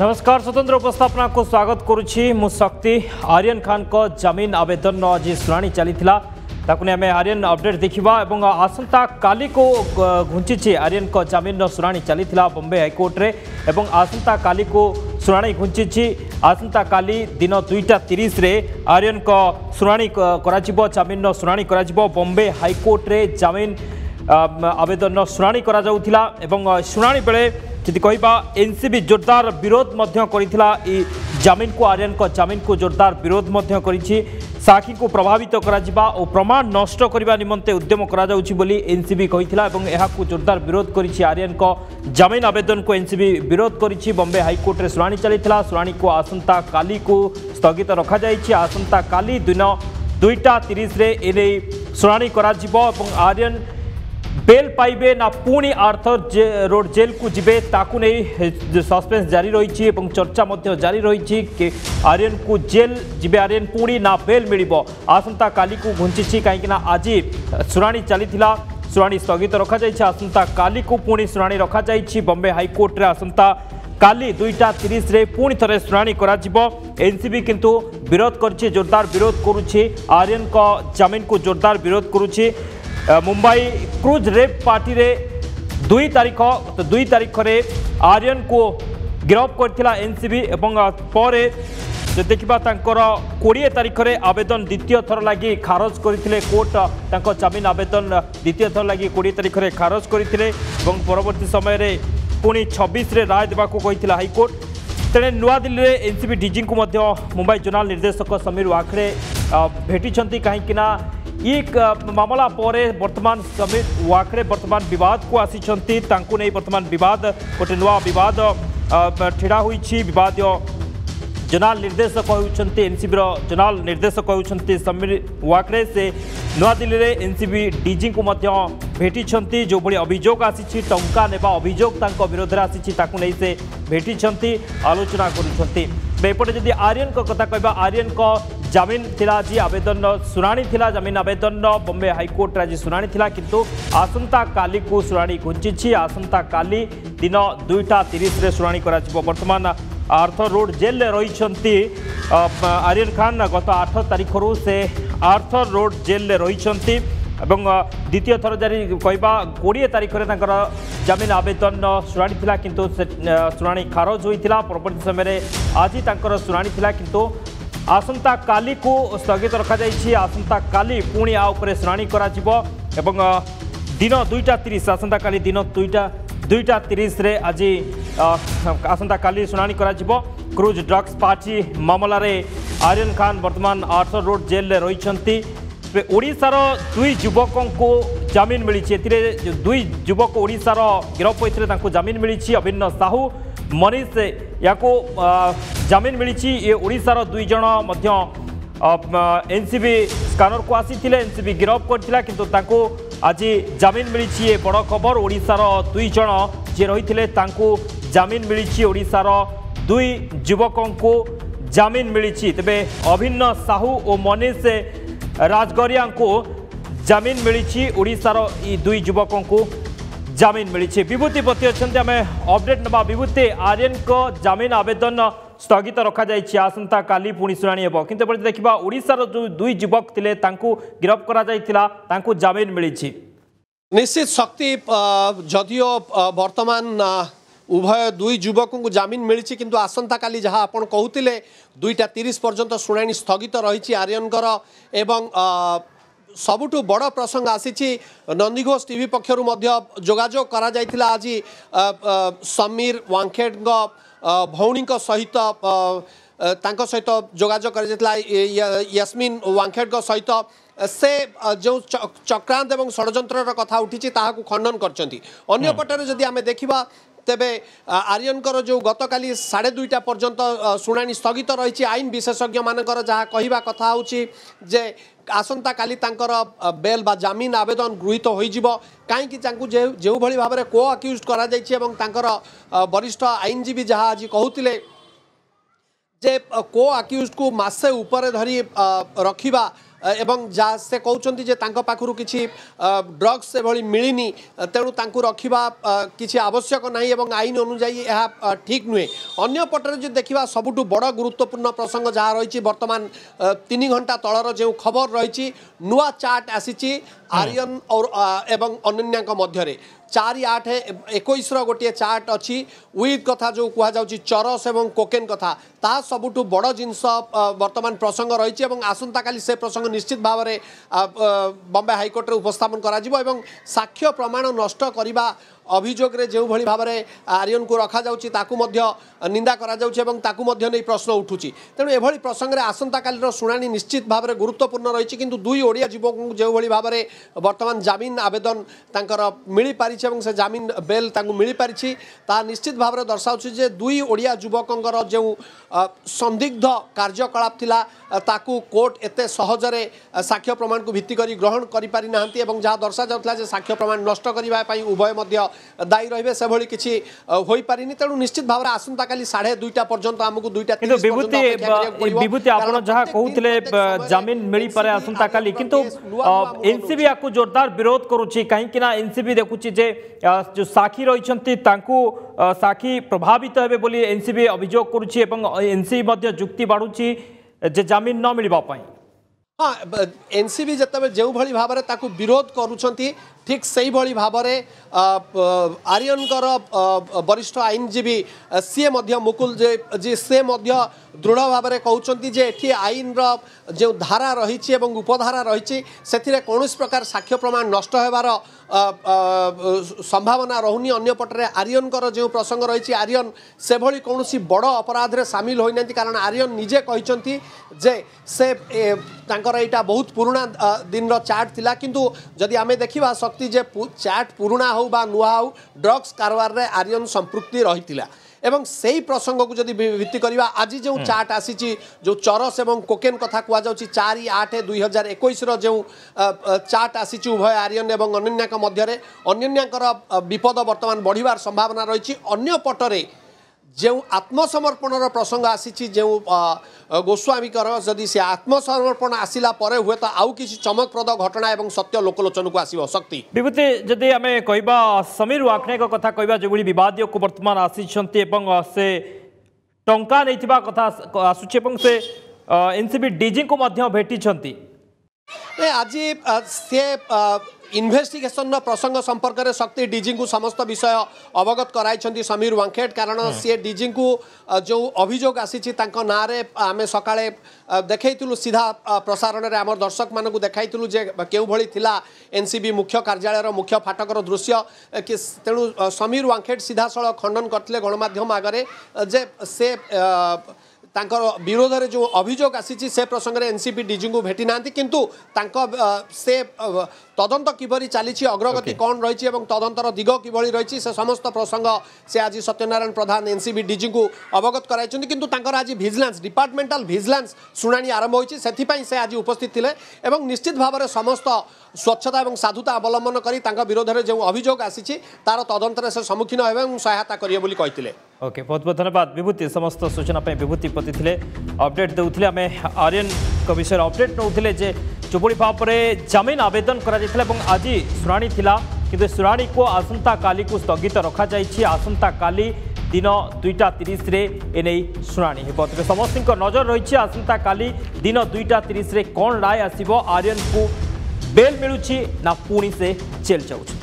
नमस्कार स्वतंत्र उपस्थापना को स्वागत करुच्ची मु शक्ति आर्यन खान को जमीन आवेदन आज शुणी चली आम आर्यन अपडेट देखा और आसंता काली को घुंची आर्यन को जमीन शुणी चली बम्बे हाइकोर्टे और आसंता काली को शुणी घुंची आसंता काली दिन दुईटा तीस आर्यन को शुणी जमीन शुणी बम्बे हाइकोर्टे जमीन आवेदन शुणी शुणी बेले ଯଦି କହିବା ଏନ୍ସିବି ଜୋରଦାର ବିରୋଧ ମଧ୍ୟ କରିଥିଲା ଏ ଜାମିନକୁ ଆର୍ଯ୍ୟନଙ୍କ ଜାମିନକୁ ଜୋରଦାର ବିରୋଧ ମଧ୍ୟ କରିଛି ସାକ୍ଷୀଙ୍କୁ ପ୍ରଭାବିତ କରାଯିବା ଓ ପ୍ରମାଣ ନଷ୍ଟ କରିବା ନିମନ୍ତେ ଉଦ୍ୟମ କରାଯାଉଛି ବୋଲି ଏନ୍ସିବି କହିଥିଲା ଏବଂ ଏହାକୁ ଜୋରଦାର ବିରୋଧ କରିଛି ଆର୍ଯ୍ୟନଙ୍କ ଜାମିନ ଆବେଦନକୁ ଏନ୍ସିବି ବିରୋଧ କରିଛି ବମ୍ବେ ହାଇକୋର୍ଟରେ ଶୁଣାଣି ଚାଲିଥିଲା ଶୁଣାଣିକୁ ଆସନ୍ତାକାଲିକୁ ସ୍ଥଗିତ ରଖାଯାଇଛି ଆସନ୍ତାକାଲି ଦିନ ଦୁଇଟା ତିରିଶରେ ଏନେଇ ଶୁଣାଣି କରାଯିବ ଏବଂ ଆର୍ଯ୍ୟନ बेल पाइबे ना पुणी आर्थर जे, रोड जेल को जी ताकु नहीं सस्पेंस जारी रही चर्चा मध्य जारी रही ची, आर्यन को जेल जिबे आर्यन पुणी ना बेल मिल आसंता काली को घुंची कहीं आज शुणी चली शुणी स्थगित रखा जाए आसंता काली को पुणी शुणा रखा जा बम्बे हाइकोर्टे आसंता काली दुईटा तीस पुणी थे शुणा हो किंतु विरोध कर जोरदार विरोध करुच्ची आर्यन जमीन को जोरदार विरोध करुच्ची ମୁମ୍ବାଇ କ୍ରୁଜ୍ ରେପ୍ ପାର୍ଟିରେ ଦୁଇ ତାରିଖ ଦୁଇ ତାରିଖରେ ଆର୍ୟନ୍କୁ ଗିରଫ କରିଥିଲା ଏନ୍ସିବି ଏବଂ ପରେ ଦେଖିବା ତାଙ୍କର କୋଡ଼ିଏ ତାରିଖରେ ଆବେଦନ ଦ୍ୱିତୀୟ ଥର ଲାଗି ଖାରଜ କରିଥିଲେ କୋର୍ଟ ତାଙ୍କ ଜାମିନ ଆବେଦନ ଦ୍ୱିତୀୟ ଥର ଲାଗି କୋଡ଼ିଏ ତାରିଖରେ ଖାରଜ କରିଥିଲେ ଏବଂ ପରବର୍ତ୍ତୀ ସମୟରେ ପୁଣି ଛବିଶରେ ରାୟ ଦେବାକୁ କହିଥିଲା ହାଇକୋର୍ଟ ତେଣେ ନୂଆଦିଲ୍ଲୀରେ ଏନ୍ସିବି ଡିଜିଙ୍କୁ ମଧ୍ୟ ମୁମ୍ବାଇ ଜୋନାଲ ନିର୍ଦ୍ଦେଶକ ସମୀର ୱାଖରେ ଭେଟିଛନ୍ତି କାହିଁକିନା ये मामला पर वर्तमान समित वाखड़े बर्तमान बिवाद को आसीचंती वर्तमान बिवाद गोटे नुआ बिवाद ठेड़ा हो बिवाद जनरल निर्देशक होनसीबी जनरल निर्देशक होती समीर वाखड़े से नुआ दिल्ली में एनसीबी डी को भेटी जो भाई अभोग आसी टा ने अभोग विरोध में आसी से भेटी आलोचना करपटे जी आर्यन कथा कह आर्यन জামিন লা যে আবেদন শুনানি লা জামিন আবেদন বম্বে হাইকোর্টে আজ শুনানি লা কিন্তু আসন্তকালি শুনানি ঘুঞ্চিছি আসন্তকালি দিন দুইটা তিরিশে শুনানি করা বর্তমান আর্থ রোড জেলে রয়েছেন আরিয়ন খান গত আঠ তারিখর সে আর্থ রোড জেলে রয়েছেন এবং দ্বিতীয় থর জারি কহা কোড়িয়ে তারিখে তাঁর জামিন আবেদন শুনানি লা কিন্তু শুনানি খারজ হয়েছিল পরবর্তী সময় আজ তাঁর শুনানি লা কিন্তু ଆସନ୍ତାକାଲିକୁ ସ୍ଥଗିତ ରଖାଯାଇଛି ଆସନ୍ତାକାଲି ପୁଣି ଆ ଉପରେ ଶୁଣାଣି କରାଯିବ ଏବଂ ଦିନ ଦୁଇଟା ତିରିଶ ଆସନ୍ତାକାଲି ଦିନ ଦୁଇଟା ଦୁଇଟା ତିରିଶରେ ଆଜି ଆସନ୍ତାକାଲି ଶୁଣାଣି କରାଯିବ କ୍ରୁଜ୍ ଡ୍ରଗ୍ସ ପାର୍ଟି ମାମଲାରେ ଆର୍ୟନ୍ ଖାନ୍ ବର୍ତ୍ତମାନ ଆର୍ଥର ରୋଡ୍ ଜେଲ୍ରେ ରହିଛନ୍ତି ଓଡ଼ିଶାର ଦୁଇ ଯୁବକଙ୍କୁ ଜାମିନ ମିଳିଛି ଏଥିରେ ଦୁଇ ଯୁବକ ଓଡ଼ିଶାର ଗିରଫ ହୋଇଥିଲେ ତାଙ୍କୁ ଜାମିନ ମିଳିଛି ଅଭିନ୍ନ ସାହୁ ମନୀଷ ୟାକୁ ଜାମିନ ମିଳିଛି ଏ ଓଡ଼ିଶାର ଦୁଇ ଜଣ ମଧ୍ୟ ଏନ୍ସିବି ସ୍କାନରକୁ ଆସିଥିଲେ ଏନ୍ସିବି ଗିରଫ କରିଥିଲା କିନ୍ତୁ ତାଙ୍କୁ ଆଜି ଜାମିନ ମିଳିଛି ଏ ବଡ଼ ଖବର ଓଡ଼ିଶାର ଦୁଇ ଜଣ ଯିଏ ରହିଥିଲେ ତାଙ୍କୁ ଜାମିନ ମିଳିଛି ଓଡ଼ିଶାର ଦୁଇ ଯୁବକଙ୍କୁ ଜାମିନ ମିଳିଛି ତେବେ ଅଭିନ୍ନ ସାହୁ ଓ ମନୀଷ ରାଜଗରିଆଙ୍କୁ ଜାମିନ ମିଳିଛି ଓଡ଼ିଶାର ଏ ଦୁଇ ଯୁବକଙ୍କୁ જામીન મળી છે વિભૂતિપતિ અછંતી અમે અપડેટ નવા વિભૂતિ આર્યનક જામીન આવેદન स्थगित रखाଯାଇଛି ଆସନ୍ତାକାଲି ପୁଣି ଶୁଣାଣି ହେବ କିନ୍ତୁ ଏପରି ଦେଖିବା ଓଡ଼ିଶାର ଯେଉଁ ଦୁଇ ଯୁବକ ଥିଲେ ତାଙ୍କୁ ଗିରଫ କରାଯାଇଥିଲା ତାଙ୍କୁ ଜାମିନ ମିଳିଛି ନିଶ୍ଚିତ ଶକ୍ତି ଯଦିଓ ବର୍ତ୍ତମାନ ଉଭୟ ଦୁଇ ଯୁବକଙ୍କୁ ଜାମିନ ମିଳିଛି କିନ୍ତୁ ଆସନ୍ତାକାଲି ଯାହା ଆପଣ କହୁଥିଲେ ଦୁଇଟା ତିରିଶ ପର୍ଯ୍ୟନ୍ତ ଶୁଣାଣି ସ୍ଥଗିତ ରହିଛି ଆର୍ୟନଙ୍କର ଏବଂ सबुठु बड प्रसङ्ग आसि नन्दीघोष टिभी पक्षहरू जोजोगी समीर वाङ्खेड भउी त सहित जा यस्मिन वाङखेड सहित सो चक्रान्त षडन्तर कथा उठि ता खण्डन गरिपटेर जदि आमे देखि तेबेर आर्यनको जो गतकाली साढे दुईटा पर्यन्त शुना स्थगित रहेछ आइन विशेषज्ञ म जहाँ कथाहित जे আসন্তকালি তাঁকর বেল বা জামিন আবেদন গৃহীত হয়ে যাব কাইকি তাঁকু যেভাবে ভাবে কো আক্যুজ করা যাই এবং তাঁকর বরিষ্ঠ আইনজীবী যা আজ কুলে যে কো আক্যুজ কু মাসে উপরে ধরি রখিবা ଏବଂ ଯାହା ସେ କହୁଛନ୍ତି ଯେ ତାଙ୍କ ପାଖରୁ କିଛି ଡ୍ରଗ୍ସ ଏଭଳି ମିଳିନି ତେଣୁ ତାଙ୍କୁ ରଖିବା କିଛି ଆବଶ୍ୟକ ନାହିଁ ଏବଂ ଆଇନ ଅନୁଯାୟୀ ଏହା ଠିକ୍ ନୁହେଁ ଅନ୍ୟ ପଟରେ ଯଦି ଦେଖିବା ସବୁଠୁ ବଡ଼ ଗୁରୁତ୍ୱପୂର୍ଣ୍ଣ ପ୍ରସଙ୍ଗ ଯାହା ରହିଛି ବର୍ତ୍ତମାନ ତିନି ଘଣ୍ଟା ତଳର ଯେଉଁ ଖବର ରହିଛି ନୂଆ ଚାର୍ଟ ଆସିଛି আর্য়ন এবং ଅନନ୍ୟାଙ୍କ ମଧ୍ୟରେ ଚାରି ଆଠ ଏକୋଇଶର ଗୋଟିଏ ଚାର୍ଟ ଅଛି ୱିଥ୍ କଥା ଯେଉଁ କୁହାଯାଉଛି ଚରସ୍ ଏବଂ କୋକେନ୍ କଥା ତାହା ସବୁଠୁ ବଡ଼ ଜିନିଷ ବର୍ତ୍ତମାନ ପ୍ରସଙ୍ଗ ରହିଛି ଏବଂ ଆସନ୍ତାକାଲି ସେ ପ୍ରସଙ୍ଗ ନିଶ୍ଚିତ ଭାବରେ ବମ୍ବେ ହାଇକୋର୍ଟରେ ଉପସ୍ଥାପନ କରାଯିବ ଏବଂ ସାକ୍ଷ୍ୟ ପ୍ରମାଣ ନଷ୍ଟ କରିବା ଅଭିଯୋଗରେ ଯେଉଁଭଳି ଭାବରେ ଆର୍ୟନଙ୍କୁ ରଖାଯାଉଛି ତାକୁ ମଧ୍ୟ ନିନ୍ଦା କରାଯାଉଛି ଏବଂ ତାକୁ ମଧ୍ୟ ନେଇ ପ୍ରଶ୍ନ ଉଠୁଛି ତେଣୁ ଏଭଳି ପ୍ରସଙ୍ଗରେ ଆସନ୍ତାକାଲିର ଶୁଣାଣି ନିଶ୍ଚିତ ଭାବରେ ଗୁରୁତ୍ୱପୂର୍ଣ୍ଣ ରହିଛି କିନ୍ତୁ ଦୁଇ ଓଡ଼ିଆ ଯୁବକଙ୍କୁ ଯେଉଁଭଳି ଭାବରେ ବର୍ତ୍ତମାନ ଜାମିନ ଆବେଦନ ତାଙ୍କର ମିଳିପାରିଛି ଏବଂ ସେ ଜାମିନ ବେଲ୍ ତାଙ୍କୁ ମିଳିପାରିଛି ତାହା ନିଶ୍ଚିତ ଭାବରେ ଦର୍ଶାଉଛି ଯେ ଦୁଇ ଓଡ଼ିଆ ଯୁବକଙ୍କର ଯେଉଁ ସନ୍ଦିଗ୍ଧ କାର୍ଯ୍ୟକଳାପ ଥିଲା ତାକୁ କୋର୍ଟ ଏତେ ସହଜରେ ସାକ୍ଷ୍ୟ ପ୍ରମାଣକୁ ଭିତ୍ତି କରି ଗ୍ରହଣ କରିପାରିନାହାନ୍ତି ଏବଂ ଯାହା ଦର୍ଶାଯାଉଥିଲା ଯେ ସାକ୍ଷ୍ୟ ପ୍ରମାଣ ନଷ୍ଟ କରିବା ପାଇଁ ଉଭୟ ମଧ୍ୟ दायी रही से भाई किसी हो पारे तेणु निश्चित भाव में आसंता का साढ़े दुईटा पर्यटन आमको दुईटा विभूति आपते जमीन मिल पाए आसंता का एनसीबी आपको जोरदार विरोध करुच्ची कहीं एनसीबी देखुची जे जो साखी रही साखी प्रभावित हे बोली एनसीबी अभोग कर एनसीबी जुक्ति बाढ़ुची जमीन न मिलवाई हाँ एनसीबी जो जो भाव में विरोध करुंट ঠিক সেইভাবে ভাবে আর্যনকর বরিষ্ঠ আইনজীবী সি মুকুল যে সে দৃঢ় ভাবে কৌঁচি যে এটি আইনর যে ধারা রয়েছে এবং উপধারা রয়েছে সে কৌশি প্রকার সাক্ষ্য প্রমাণ নষ্ট হওয়ার ସମ୍ଭାବନା ରହୁନି ଅନ୍ୟପଟରେ ଆର୍ଯ୍ୟନଙ୍କର ଯେଉଁ ପ୍ରସଙ୍ଗ ରହିଛି ଆର୍ଯ୍ୟନ ସେଭଳି କୌଣସି ବଡ଼ ଅପରାଧରେ ସାମିଲ ହୋଇନାହାନ୍ତି କାରଣ ଆର୍ଯ୍ୟନ ନିଜେ କହିଛନ୍ତି ଯେ ସେ ତାଙ୍କର ଏଇଟା ବହୁତ ପୁରୁଣା ଦିନର ଚାଟ୍ ଥିଲା କିନ୍ତୁ ଯଦି ଆମେ ଦେଖିବା ଶକ୍ତି ଯେ ଚାଟ୍ ପୁରୁଣା ହେଉ ବା ନୂଆ ହେଉ ଡ୍ରଗ୍ସ କାରବାରରେ ଆର୍ଯ୍ୟନ ସମ୍ପୃକ୍ତି ରହିଥିଲା এবং সেই প্রসঙ্গক যদি ভিত্তি করা আজ যে চার্ট আসিছি যে চরস এবং কোকেন কথা কুযাচ্ছে চারি আট দুই হাজার একুশর যে চার্ট আসিছি উভয় আর্যন এবং অনন্যাঙ্ক মধ্যে অনন্যাঙ্কর বিপদ বর্তমান বড়িবার সম্ভাবনা রয়েছে অন্য পটরে जो आत्मसम्र्पण र प्रसङ्ग से जो गोस्वामीको हुए आत्मसम्मर्पण आउ आउँछ चमकप्रद घटना सत्य लोकलोचनको आसक्ति विभूति समीर वाखे कथा किदियको बर्तमान आसिसे टाइवा कथा आसु एन सिपि डिजि ए आज से इनभेस्टिगेसन रसंग संपर्क में शक्ति डीजी को समस्त विषय अवगत कराई समीर वांगखेट कारण सी डीजी को जो अभोग आसी ना आम सका देखु सीधा प्रसारण में आम दर्शक मान जे के भाला एन सी एनसीबी मुख्य कार्यालय मुख्य फाटकर दृश्य कि तेणु समीर वांगखेट सीधा सड़क खंडन करते गणमाम आगे जे से विरोध में जो अभोग आसी से प्रसंगे एनसीपी डीजी को भेटी ना कि से তদন্ত কিভাবে চালিছে অগ্রগতি কম রয়েছে এবং তদন্তর দিগ কিভাবে রয়েছে সে সমস্ত প্রসঙ্গ সে আজ সত্যনারায়ণ প্রধান এনসিবি ডিজি অবগত করাইছেন কিন্তু তাঁর আজ ভিজিলান্স ডিপার্টমেন্টাল ভিজিলান্স শুনানি আরম্ভ হয়েছে সেপাই সে আজ উপস্থিত লে এবং নিশ্চিত ভাবে সমস্ত স্বচ্ছতা এবং সাধুতা অবলম্বন করে তাঁর বিরোধে যে অভিযোগ আসিছে তার তদন্তের সে সম্মুখীন হবে এবং সহায়তা করবে বলে কে ওকে বহু বহু ধন্যবাদ বিভূতি সমস্ত সূচনা বিভূতি প্রতি লে অপডেট দেউলে আমি আর্যন বিষয়ে অপডেট নৌলে যে যেভাবে ভাবে জামিন আবেদন করা এবং আজ শুনানি লা কিন্তু শুনানিকে আসন্তকালি স্থগিত রখা যাই আসন্তকালি দিন দুইটা তিরিশে এনে শুনানি হব তবে সমস্ত নজর রয়েছে আসন্তকালি দিন দুইটা তিরিশে কণ রায় আসব আর্যন বেল মিলুছি না পুঁ সে জেল যাচ্ছে